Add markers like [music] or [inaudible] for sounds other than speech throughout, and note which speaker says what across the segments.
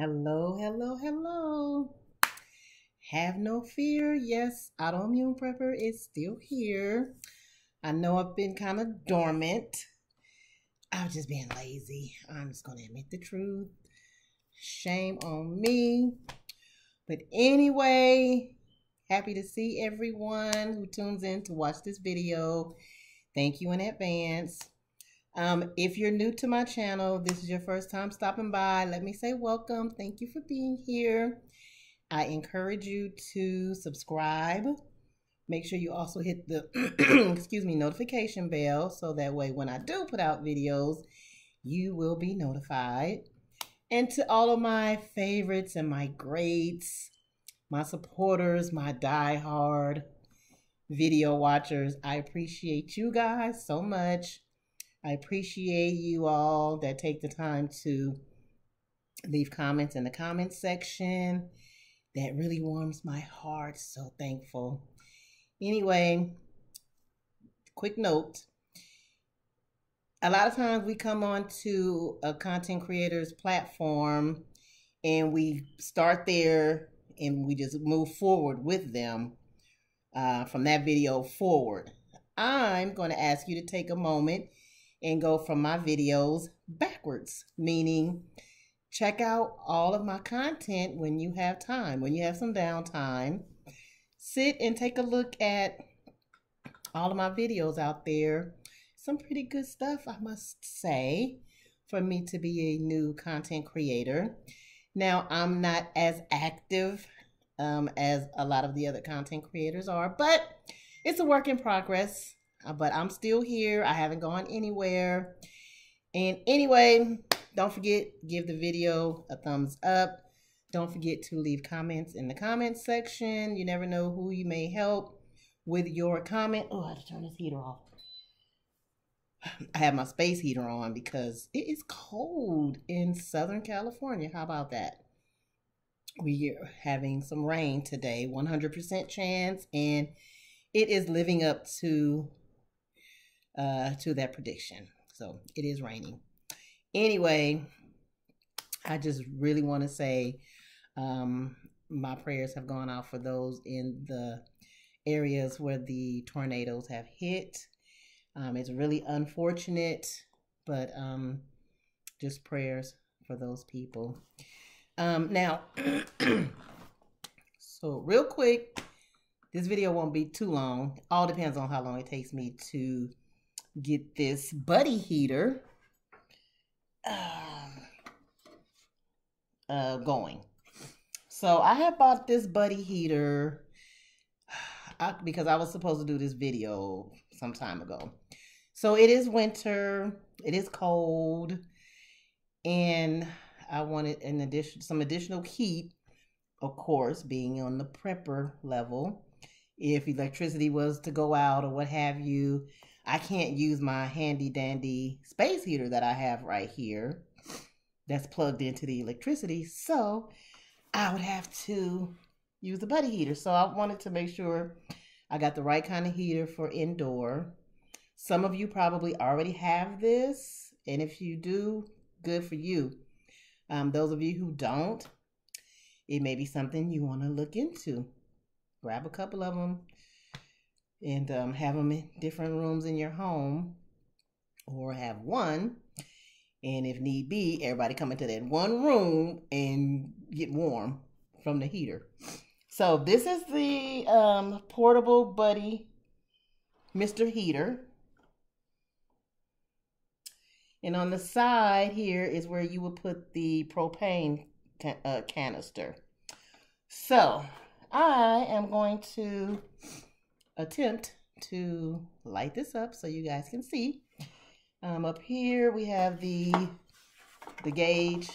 Speaker 1: Hello, hello, hello. Have no fear. Yes, autoimmune prepper is still here. I know I've been kind of dormant. I was just being lazy. I'm just going to admit the truth. Shame on me. But anyway, happy to see everyone who tunes in to watch this video. Thank you in advance. Um, if you're new to my channel, this is your first time stopping by, let me say welcome. Thank you for being here. I encourage you to subscribe. Make sure you also hit the [clears throat] excuse me notification bell so that way when I do put out videos, you will be notified. And to all of my favorites and my greats, my supporters, my die-hard video watchers, I appreciate you guys so much. I appreciate you all that take the time to leave comments in the comments section. That really warms my heart. So thankful. Anyway, quick note. A lot of times we come on to a content creator's platform and we start there and we just move forward with them uh, from that video forward. I'm going to ask you to take a moment and go from my videos backwards, meaning check out all of my content when you have time, when you have some downtime. Sit and take a look at all of my videos out there. Some pretty good stuff, I must say, for me to be a new content creator. Now, I'm not as active um, as a lot of the other content creators are, but it's a work in progress. Uh, but I'm still here. I haven't gone anywhere. And anyway, don't forget, give the video a thumbs up. Don't forget to leave comments in the comments section. You never know who you may help with your comment. Oh, I have to turn this heater off. [sighs] I have my space heater on because it is cold in Southern California. How about that? We are having some rain today, 100% chance, and it is living up to uh, to that prediction. So it is raining. Anyway, I just really want to say um, my prayers have gone out for those in the areas where the tornadoes have hit. Um, it's really unfortunate, but um, just prayers for those people. Um, now, [clears throat] so real quick, this video won't be too long. All depends on how long it takes me to get this buddy heater um, uh, going. So I have bought this buddy heater [sighs] I, because I was supposed to do this video some time ago. So it is winter, it is cold, and I wanted an addition some additional heat, of course, being on the prepper level. If electricity was to go out or what have you, I can't use my handy dandy space heater that I have right here that's plugged into the electricity. So I would have to use the buddy heater. So I wanted to make sure I got the right kind of heater for indoor. Some of you probably already have this. And if you do, good for you. Um, those of you who don't, it may be something you want to look into. Grab a couple of them and um, have them in different rooms in your home or have one. And if need be everybody come into that one room and get warm from the heater. So this is the um, portable buddy mr heater. And on the side here is where you would put the propane ca uh, canister. So i am going to attempt to light this up so you guys can see. Um, up here we have the the gauge,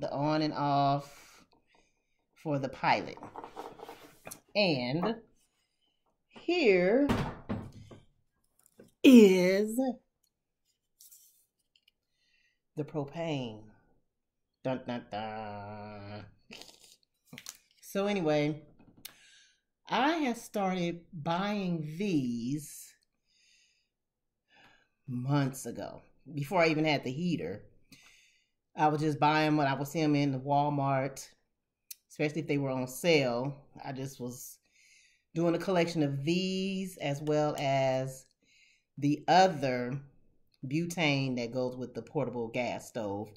Speaker 1: the on and off for the pilot. And here is the propane. Dun, dun, dun. So anyway, I have started buying these months ago, before I even had the heater. I would just buy them when I would see them in the Walmart, especially if they were on sale. I just was doing a collection of these as well as the other butane that goes with the portable gas stove,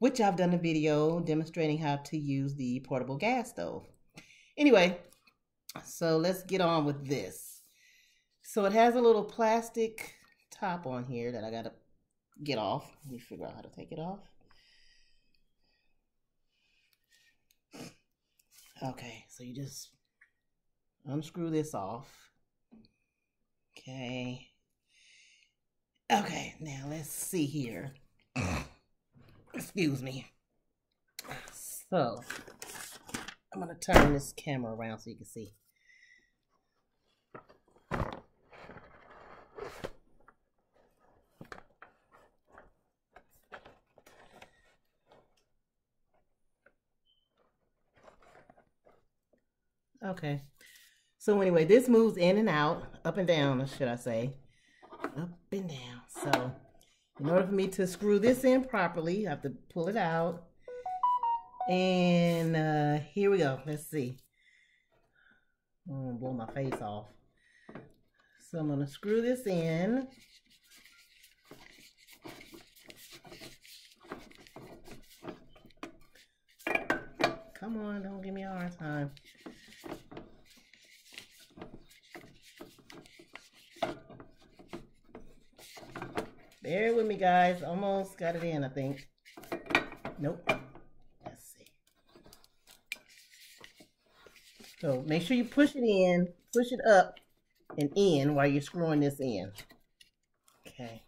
Speaker 1: which I've done a video demonstrating how to use the portable gas stove. Anyway, so let's get on with this. So it has a little plastic top on here that I gotta get off. Let me figure out how to take it off. Okay, so you just unscrew this off. Okay. Okay, now let's see here. [coughs] Excuse me. So, I'm going to turn this camera around so you can see. Okay. So anyway, this moves in and out, up and down, should I say. Up and down. So in order for me to screw this in properly, I have to pull it out. And uh, here we go. Let's see. I'm going to blow my face off. So I'm going to screw this in. Come on, don't give me a hard time. Bear with me, guys. Almost got it in, I think. Nope. Let's see. So make sure you push it in, push it up and in while you're screwing this in. Okay.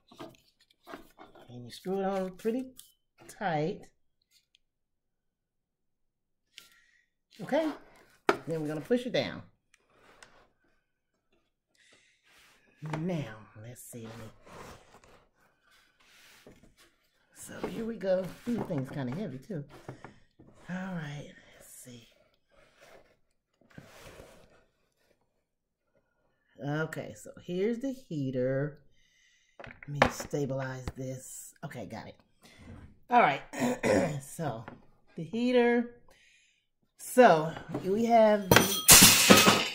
Speaker 1: And you screw it on pretty tight. Okay. Then we're going to push it down. Now, let's see. Let me so here we go. Ooh, thing's kind of heavy too. All right, let's see. Okay, so here's the heater. Let me stabilize this. Okay, got it. All right, [clears throat] so the heater. So we have the,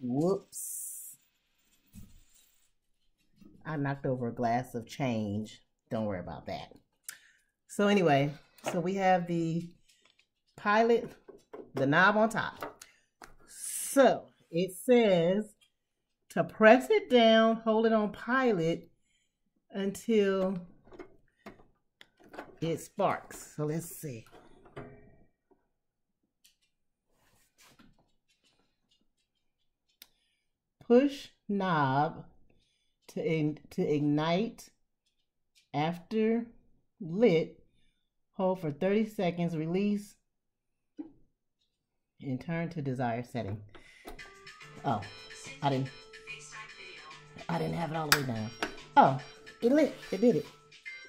Speaker 1: whoops. I knocked over a glass of change. Don't worry about that. So anyway, so we have the pilot, the knob on top. So it says to press it down, hold it on pilot until it sparks. So let's see. Push knob to, to ignite after lit, hold for 30 seconds, release, and turn to desired setting. Oh, I didn't. I didn't have it all the way down. Oh, it lit. It did it.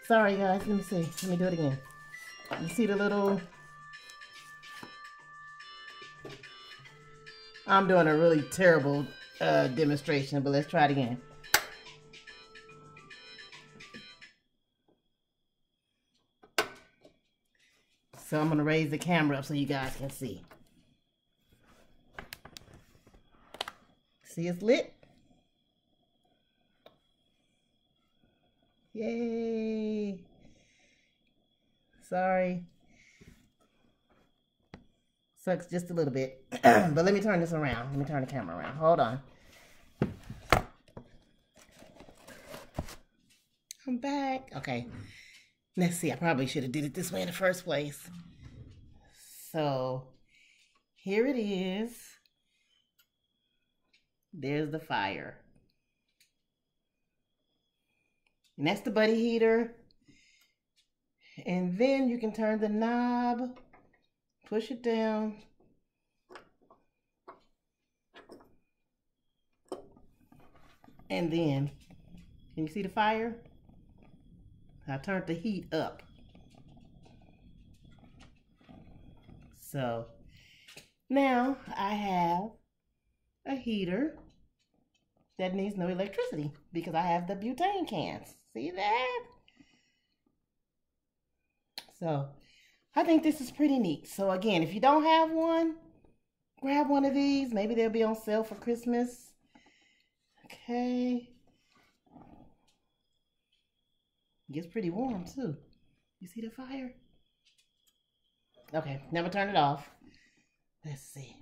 Speaker 1: Sorry, guys. Let me see. Let me do it again. You see the little... I'm doing a really terrible uh, demonstration, but let's try it again. So I'm going to raise the camera up so you guys can see. See it's lit? Yay. Sorry. Sucks just a little bit. [clears throat] but let me turn this around. Let me turn the camera around. Hold on. I'm back. Okay. Let's see, I probably should have did it this way in the first place. So here it is. There's the fire. And that's the buddy heater. And then you can turn the knob, push it down. And then, can you see the fire? I turned the heat up. So now I have a heater that needs no electricity because I have the butane cans. See that? So I think this is pretty neat. So again, if you don't have one, grab one of these. Maybe they'll be on sale for Christmas. Okay. It gets pretty warm too. You see the fire? Okay, never turn it off. Let's see.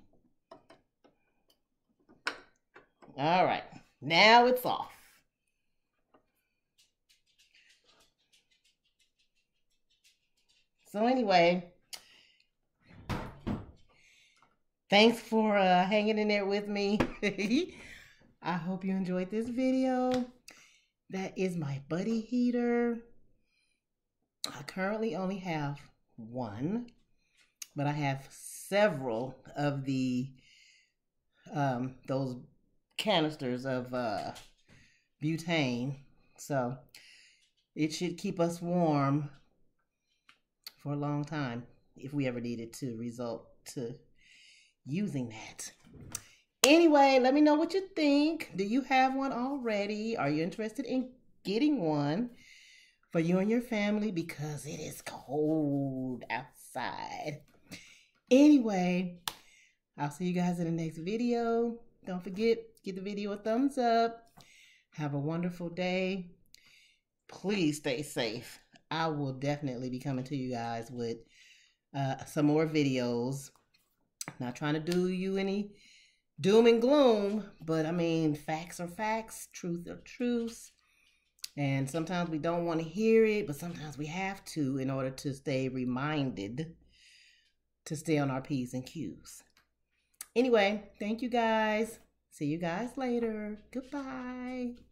Speaker 1: All right, now it's off. So anyway, thanks for uh, hanging in there with me. [laughs] I hope you enjoyed this video. That is my buddy heater. I currently only have one, but I have several of the um, those canisters of uh, butane. So it should keep us warm for a long time if we ever needed to result to using that. Anyway, let me know what you think. Do you have one already? Are you interested in getting one for you and your family because it is cold outside? Anyway, I'll see you guys in the next video. Don't forget, give the video a thumbs up. Have a wonderful day. Please stay safe. I will definitely be coming to you guys with uh, some more videos. Not trying to do you any doom and gloom, but I mean, facts are facts, truth are truths. And sometimes we don't want to hear it, but sometimes we have to in order to stay reminded to stay on our P's and Q's. Anyway, thank you guys. See you guys later. Goodbye.